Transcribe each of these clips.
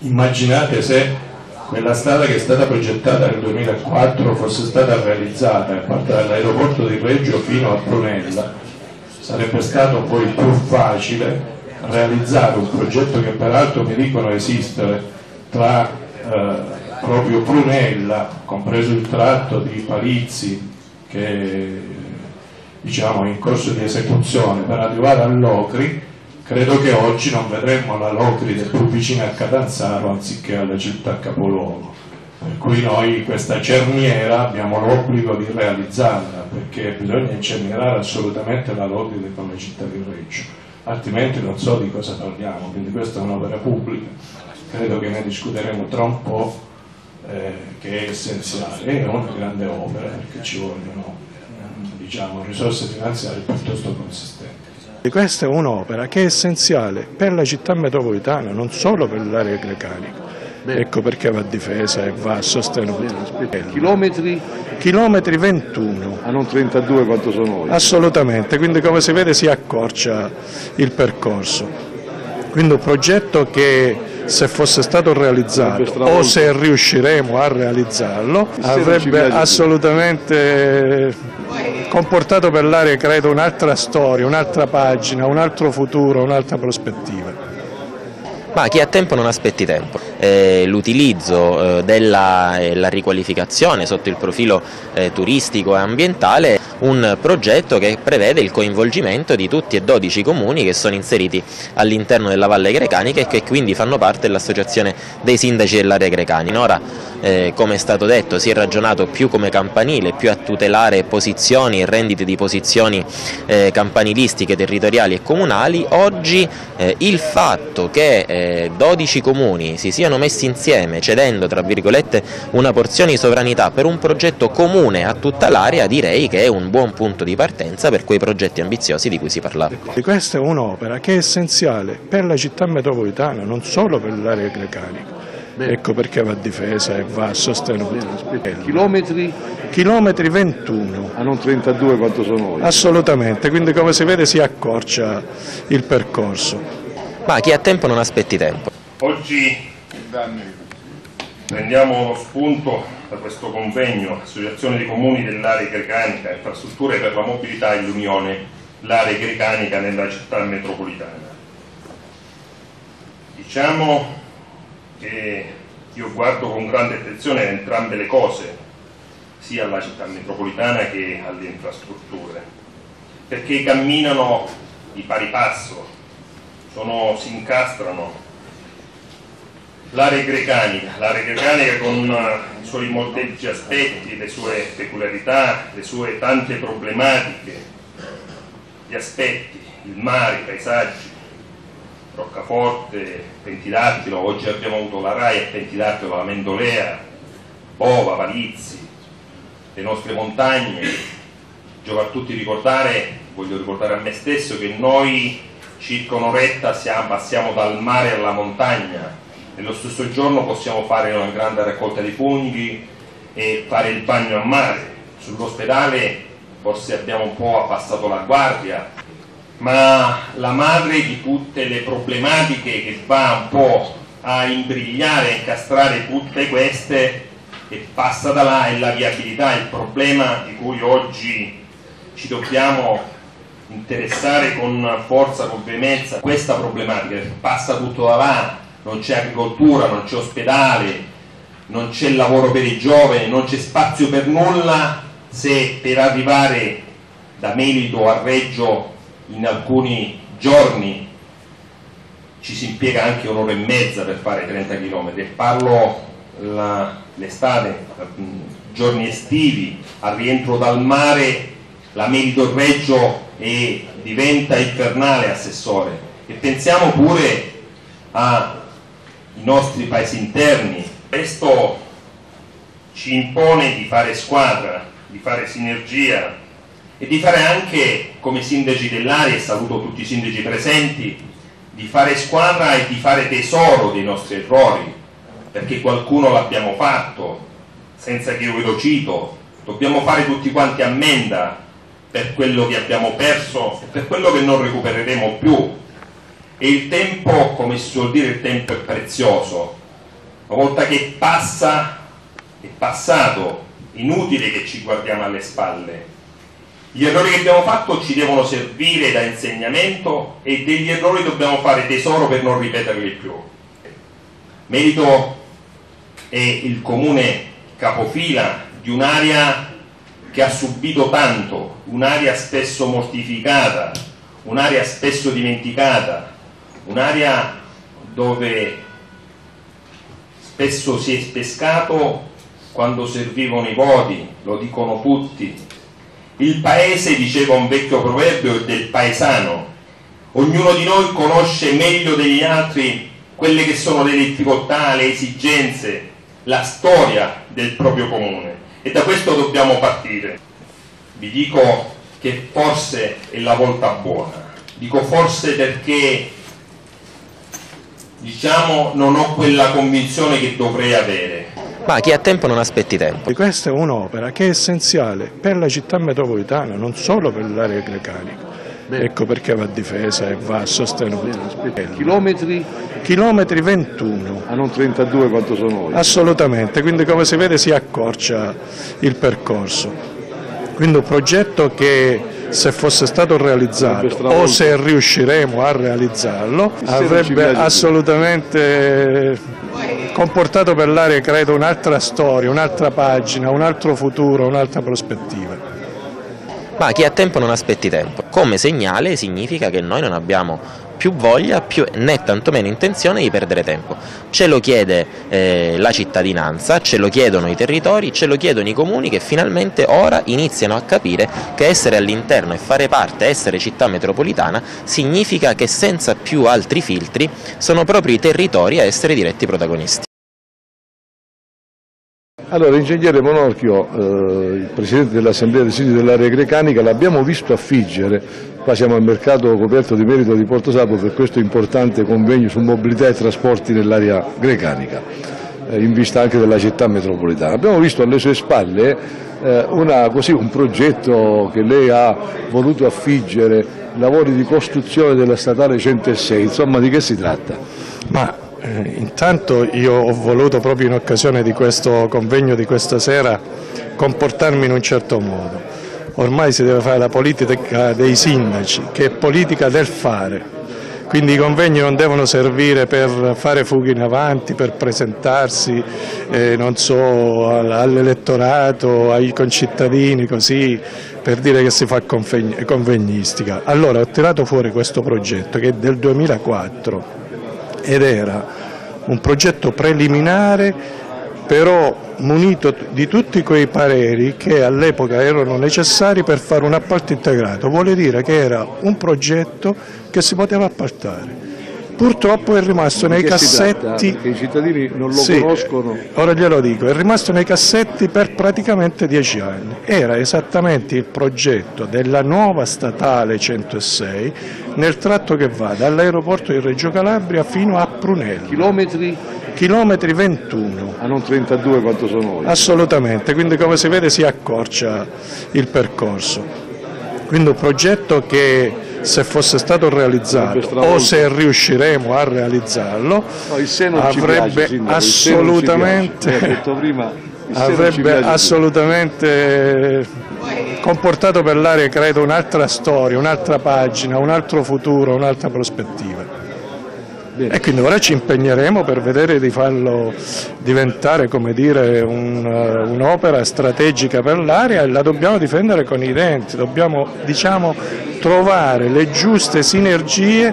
Immaginate se quella strada che è stata progettata nel 2004 fosse stata realizzata e parte dall'aeroporto di Reggio fino a Prunella, sarebbe stato poi più facile realizzare un progetto che peraltro mi dicono esistere tra eh, proprio Prunella, compreso il tratto di Palizzi che diciamo, è in corso di esecuzione per arrivare a Locri, credo che oggi non vedremmo la Locride più vicina a Catanzaro anziché alla città capoluogo. Per cui noi questa cerniera abbiamo l'obbligo di realizzarla perché bisogna incenerare assolutamente la Locride come città di Reggio, altrimenti non so di cosa parliamo, quindi questa è un'opera pubblica, credo che ne discuteremo tra un po', eh, che è essenziale, è una grande opera perché ci vogliono diciamo, risorse finanziarie piuttosto consistenti. Questa è un'opera che è essenziale per la città metropolitana, non solo per l'area grecanica. Ecco perché va difesa e va sostenuta. Chilometri? Chilometri 21. A non 32 quanto sono oggi? Assolutamente, quindi come si vede si accorcia il percorso. Quindi un progetto che se fosse stato realizzato o se riusciremo a realizzarlo avrebbe assolutamente comportato per l'area credo un'altra storia, un'altra pagina, un altro futuro, un'altra prospettiva. Ma chi ha tempo non aspetti tempo. Eh, L'utilizzo eh, della eh, riqualificazione sotto il profilo eh, turistico e ambientale un progetto che prevede il coinvolgimento di tutti e 12 comuni che sono inseriti all'interno della Valle Grecanica e che quindi fanno parte dell'associazione dei sindaci dell'area grecanica. Ora, eh, come è stato detto, si è ragionato più come campanile, più a tutelare posizioni e rendite di posizioni eh, campanilistiche, territoriali e comunali. Oggi eh, il fatto che 12 eh, comuni si siano messi insieme cedendo tra virgolette una porzione di sovranità per un progetto comune a tutta l'area direi che è un buon punto di partenza per quei progetti ambiziosi di cui si parlava. Questa è un'opera che è essenziale per la città metropolitana, non solo per l'area grecanica. Ecco perché va difesa e va sostenuta. Chilometri? Chilometri 21. A non 32 quanto sono oggi? Assolutamente, quindi come si vede si accorcia il percorso. Ma chi ha tempo non aspetti tempo. Oggi prendiamo spunto da questo convegno Associazione dei Comuni dell'area grecanica, infrastrutture per la mobilità e l'unione, l'area grecanica nella città metropolitana. Diciamo che io guardo con grande attenzione entrambe le cose, sia alla città metropolitana che alle infrastrutture, perché camminano di pari passo, sono, si incastrano l'area grecanica, l'area grecanica con uh, i suoi molteplici aspetti, le sue peculiarità, le sue tante problematiche, gli aspetti, il mare, i paesaggi, Roccaforte, Pentidattilo, oggi abbiamo avuto la RAI a Pentidattilo, la Mendolea, Bova, Palizzi, le nostre montagne, giova a tutti ricordare, voglio ricordare a me stesso che noi circa un'oretta passiamo dal mare alla montagna, nello stesso giorno possiamo fare una grande raccolta di funghi e fare il bagno a mare. Sull'ospedale forse abbiamo un po' abbassato la guardia, ma la madre di tutte le problematiche che va un po' a imbrigliare, a incastrare tutte queste e passa da là è la viabilità, il problema di cui oggi ci dobbiamo interessare con forza, con veemenza, questa problematica passa tutto da là, non c'è agricoltura, non c'è ospedale, non c'è lavoro per i giovani, non c'è spazio per nulla se per arrivare da Melito a Reggio in alcuni giorni ci si impiega anche un'ora e mezza per fare 30 km e parlo l'estate, giorni estivi, al rientro dal mare la Melito Reggio e diventa infernale assessore. E pensiamo pure a i nostri paesi interni. Questo ci impone di fare squadra, di fare sinergia e di fare anche, come sindaci dell'area, saluto tutti i sindaci presenti, di fare squadra e di fare tesoro dei nostri errori, perché qualcuno l'abbiamo fatto, senza che io ve lo cito, dobbiamo fare tutti quanti ammenda per quello che abbiamo perso e per quello che non recupereremo più e il tempo, come si suol dire, il tempo è prezioso, una volta che passa, è passato, inutile che ci guardiamo alle spalle. Gli errori che abbiamo fatto ci devono servire da insegnamento e degli errori dobbiamo fare tesoro per non ripeterli più. Merito è il comune capofila di un'area che ha subito tanto, un'area spesso mortificata, un'area spesso dimenticata, un'area dove spesso si è pescato quando servivano i voti, lo dicono tutti. Il paese, diceva un vecchio proverbio, è del paesano. Ognuno di noi conosce meglio degli altri quelle che sono le difficoltà, le esigenze, la storia del proprio comune e da questo dobbiamo partire. Vi dico che forse è la volta buona, dico forse perché diciamo non ho quella convinzione che dovrei avere. Ma chi ha tempo non aspetti tempo. Questa è un'opera che è essenziale per la città metropolitana, non solo per l'area grecanica. Ecco perché va difesa e va sostenuta. Chilometri? Chilometri 21. A non 32 quanto sono oggi? Assolutamente, quindi come si vede si accorcia il percorso. Quindi un progetto che se fosse stato realizzato o se riusciremo a realizzarlo avrebbe assolutamente comportato per l'area credo un'altra storia, un'altra pagina, un altro futuro, un'altra prospettiva. Ma chi ha tempo non aspetti tempo. Come segnale significa che noi non abbiamo più voglia più, né tantomeno intenzione di perdere tempo. Ce lo chiede eh, la cittadinanza, ce lo chiedono i territori, ce lo chiedono i comuni che finalmente ora iniziano a capire che essere all'interno e fare parte, essere città metropolitana, significa che senza più altri filtri sono proprio i territori a essere diretti protagonisti. Allora, ingegnere Monorchio, eh, il Presidente dell'Assemblea dei Siti dell'area grecanica, l'abbiamo visto affiggere, qua siamo al mercato coperto di merito di Porto Sapo per questo importante convegno su mobilità e trasporti nell'area grecanica, eh, in vista anche della città metropolitana. Abbiamo visto alle sue spalle eh, una, così, un progetto che lei ha voluto affiggere, lavori di costruzione della statale 106, insomma di che si tratta? Ma eh, intanto io ho voluto proprio in occasione di questo convegno di questa sera comportarmi in un certo modo. Ormai si deve fare la politica dei sindaci, che è politica del fare. Quindi i convegni non devono servire per fare fughe in avanti, per presentarsi eh, so, all'elettorato, ai concittadini, così per dire che si fa convegnistica. Allora ho tirato fuori questo progetto che è del 2004 ed era un progetto preliminare però munito di tutti quei pareri che all'epoca erano necessari per fare un appalto integrato, vuole dire che era un progetto che si poteva appaltare. Purtroppo è rimasto nei cassetti. Perché i cittadini non lo sì, conoscono. Ora glielo dico, è rimasto nei cassetti per praticamente dieci anni. Era esattamente il progetto della nuova statale 106 nel tratto che va dall'aeroporto di Reggio Calabria fino a Prunello. Chilometri? Chilometri 21. A non 32 quanto sono oggi? Assolutamente, quindi come si vede si accorcia il percorso. Quindi un progetto che se fosse stato realizzato o se riusciremo a realizzarlo no, avrebbe piace, assolutamente, prima, avrebbe assolutamente comportato per l'area credo un'altra storia, un'altra pagina, un altro futuro, un'altra prospettiva. E quindi ora ci impegneremo per vedere di farlo diventare un, un'opera strategica per l'area e la dobbiamo difendere con i denti, dobbiamo diciamo, trovare le giuste sinergie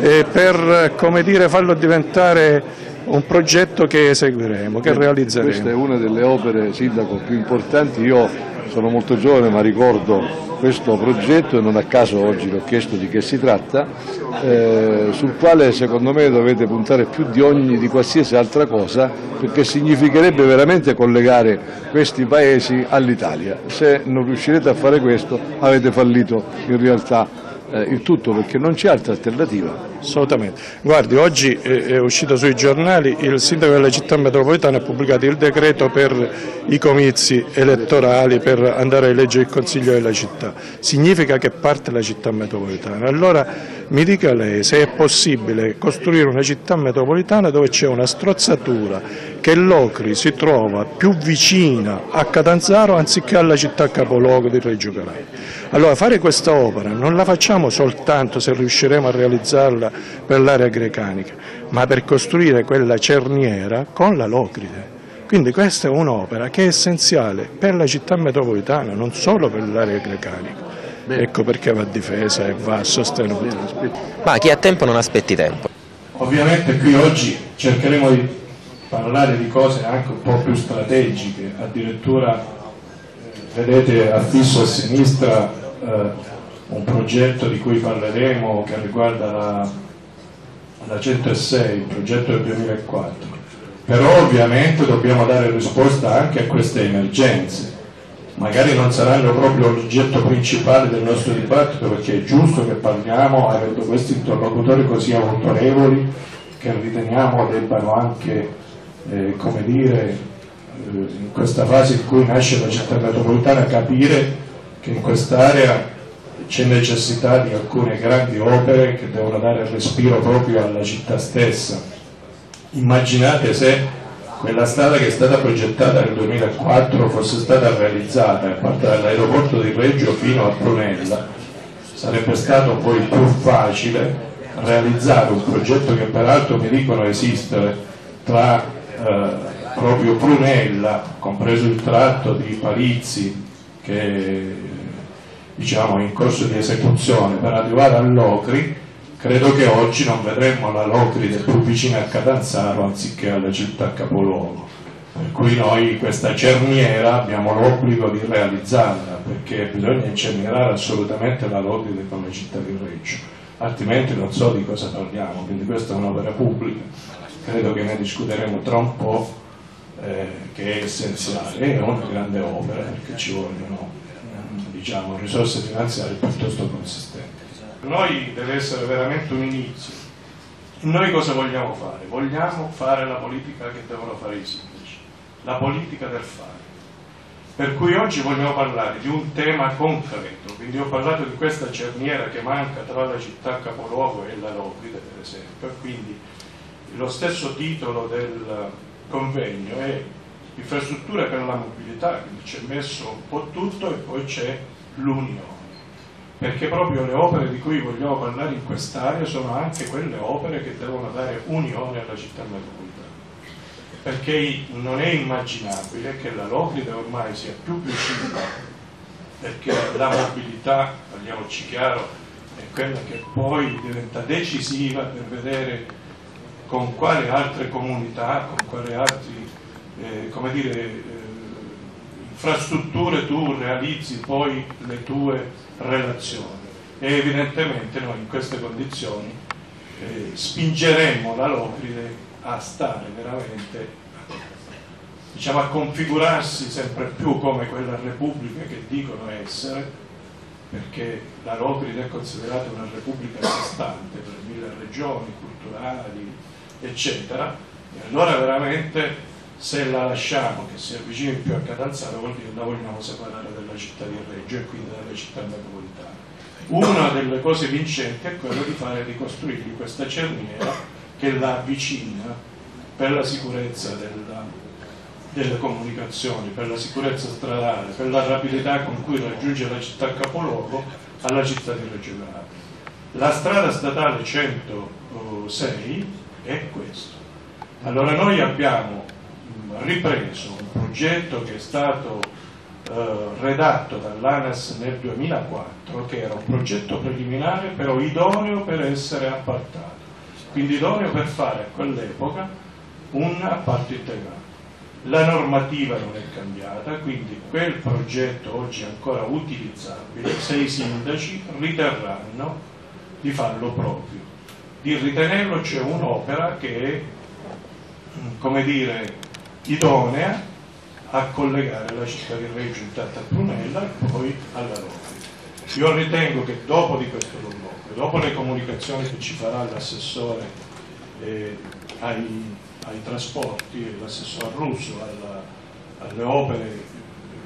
eh, per dire, farlo diventare un progetto che eseguiremo, che realizzeremo. Questa è una delle opere, Sindaco, più importanti. Io sono molto giovane ma ricordo questo progetto e non a caso oggi le ho chiesto di che si tratta, eh, sul quale secondo me dovete puntare più di ogni, di qualsiasi altra cosa perché significherebbe veramente collegare questi paesi all'Italia. Se non riuscirete a fare questo avete fallito in realtà eh, il tutto perché non c'è altra alternativa. Assolutamente. Guardi, oggi è uscito sui giornali, il sindaco della città metropolitana ha pubblicato il decreto per i comizi elettorali per andare a eleggere il consiglio della città. Significa che parte la città metropolitana. Allora mi dica lei se è possibile costruire una città metropolitana dove c'è una strozzatura che l'Ocri si trova più vicina a Catanzaro anziché alla città capoluogo di Reggio Calabria. Allora fare questa opera non la facciamo soltanto se riusciremo a realizzarla per l'area grecanica, ma per costruire quella cerniera con la Locride. Quindi questa è un'opera che è essenziale per la città metropolitana, non solo per l'area grecanica. Ecco perché va difesa e va sostenuta. Ma chi ha tempo non aspetti tempo. Ovviamente qui oggi cercheremo di parlare di cose anche un po' più strategiche, addirittura eh, vedete affisso a sinistra eh, un progetto di cui parleremo che riguarda la, la 106, il progetto del 2004 però ovviamente dobbiamo dare risposta anche a queste emergenze. Magari non saranno proprio l'oggetto principale del nostro dibattito perché è giusto che parliamo avendo questi interlocutori così autorevoli che riteniamo debbano anche, eh, come dire, eh, in questa fase in cui nasce la città metropolitana capire che in quest'area c'è necessità di alcune grandi opere che devono dare respiro proprio alla città stessa. Immaginate se quella strada che è stata progettata nel 2004 fosse stata realizzata a partire dall'aeroporto di Reggio fino a Prunella, sarebbe stato poi più facile realizzare un progetto che peraltro mi dicono esistere tra proprio Prunella, compreso il tratto di Palizzi che diciamo, è in corso di esecuzione per arrivare all'Ocri Credo che oggi non vedremmo la Locride più vicina a Catanzaro anziché alla città capoluogo, per cui noi questa cerniera abbiamo l'obbligo di realizzarla perché bisogna incernierare assolutamente la Locride come città di Reggio, altrimenti non so di cosa parliamo, quindi questa è un'opera pubblica, credo che ne discuteremo tra un po', eh, che è essenziale, è una grande opera perché ci vogliono diciamo, risorse finanziarie piuttosto consistenti. Per noi deve essere veramente un inizio. Noi cosa vogliamo fare? Vogliamo fare la politica che devono fare i sindaci, la politica del fare. Per cui oggi vogliamo parlare di un tema concreto, quindi ho parlato di questa cerniera che manca tra la città capoluogo e la Locride per esempio, quindi lo stesso titolo del convegno è infrastrutture per la mobilità, quindi c'è messo un po' tutto e poi c'è l'unione. Perché proprio le opere di cui vogliamo parlare in quest'area sono anche quelle opere che devono dare unione alla città metropolitana. Perché non è immaginabile che la Locride ormai sia più vicina, perché la mobilità, parliamoci chiaro, è quella che poi diventa decisiva per vedere con quali altre comunità, con quali altre eh, eh, infrastrutture tu realizzi poi le tue relazioni. E evidentemente noi in queste condizioni eh, spingeremmo la Locride a stare veramente diciamo, a configurarsi sempre più come quella repubblica che dicono essere perché la Locride è considerata una repubblica stante per mille regioni culturali eccetera e allora veramente se la lasciamo che si avvicini più a Catanzaro vuol dire che la vogliamo separare dalla città di Reggio e quindi dalla città metropolitana. Una delle cose vincenti è quella di fare ricostruirgli questa cerniera che la avvicina per la sicurezza della, delle comunicazioni, per la sicurezza stradale, per la rapidità con cui raggiunge la città capoluogo alla città di Reggio Calabria. La strada statale 106 è questo. Allora noi abbiamo ripreso un progetto che è stato eh, redatto dall'ANAS nel 2004, che era un progetto preliminare però idoneo per essere appartato, quindi idoneo per fare a quell'epoca un appalto integrato. La normativa non è cambiata, quindi quel progetto oggi è ancora utilizzabile se i sindaci riterranno di farlo proprio. Di ritenerlo c'è un'opera che è, come dire, idonea a collegare la città di Reggio intanto a Prunella e poi alla Roma. Io ritengo che dopo di questo colloquio, dopo le comunicazioni che ci farà l'assessore eh, ai, ai, trasporti, l'assessore russo alla, alle opere,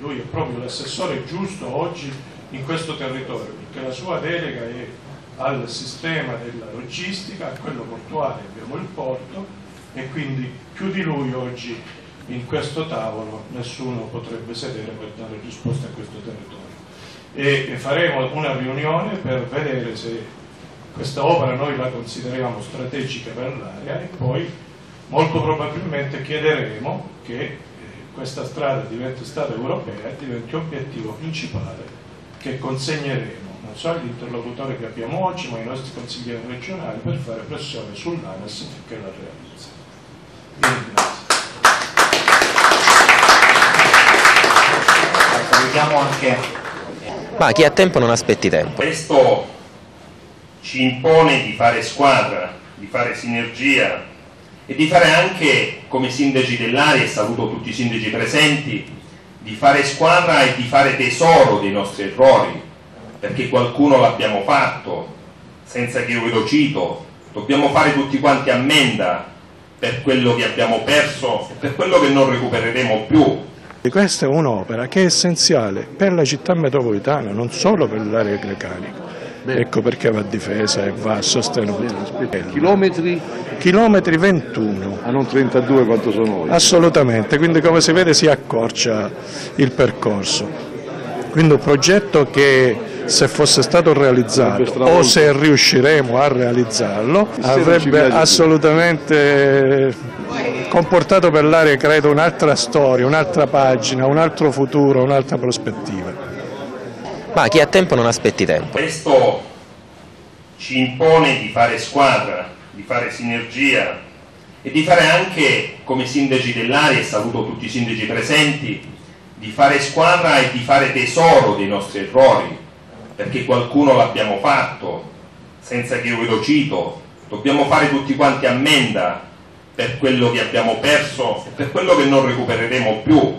lui è proprio l'assessore giusto oggi in questo territorio, perché la sua delega è al sistema della logistica, a quello portuale abbiamo il porto e quindi più di lui oggi in questo tavolo nessuno potrebbe sedere per dare risposta a questo territorio. E faremo una riunione per vedere se questa opera noi la consideriamo strategica per l'area e poi molto probabilmente chiederemo che eh, questa strada diventi strada europea e diventi obiettivo principale che consegneremo non solo agli interlocutori che abbiamo oggi ma ai nostri consiglieri regionali per fare pressione sull'ANAS affinché la realizzi. Vi ringrazio. Salutiamo anche Ma chi ha tempo non aspetti tempo. Questo ci impone di fare squadra, di fare sinergia e di fare anche, come sindaci dell'area, saluto tutti i sindaci presenti, di fare squadra e di fare tesoro dei nostri errori, perché qualcuno l'abbiamo fatto, senza che io ve lo cito, dobbiamo fare tutti quanti ammenda per quello che abbiamo perso e per quello che non recupereremo più. Questa è un'opera che è essenziale per la città metropolitana, non solo per l'area grecanica. Ecco perché va difesa e va sostenuta. Chilometri Chilometri 21, a non 32 quanto sono oggi. assolutamente, quindi come si vede si accorcia il percorso. Quindi un progetto che se fosse stato realizzato o se riusciremo a realizzarlo avrebbe assolutamente comportato per l'area credo un'altra storia, un'altra pagina, un altro futuro, un'altra prospettiva. Ma chi ha tempo non aspetti tempo. Questo ci impone di fare squadra, di fare sinergia e di fare anche, come sindaci dell'area, e saluto tutti i sindaci presenti, di fare squadra e di fare tesoro dei nostri errori, perché qualcuno l'abbiamo fatto, senza che io ve lo cito, dobbiamo fare tutti quanti ammenda per quello che abbiamo perso e per quello che non recupereremo più.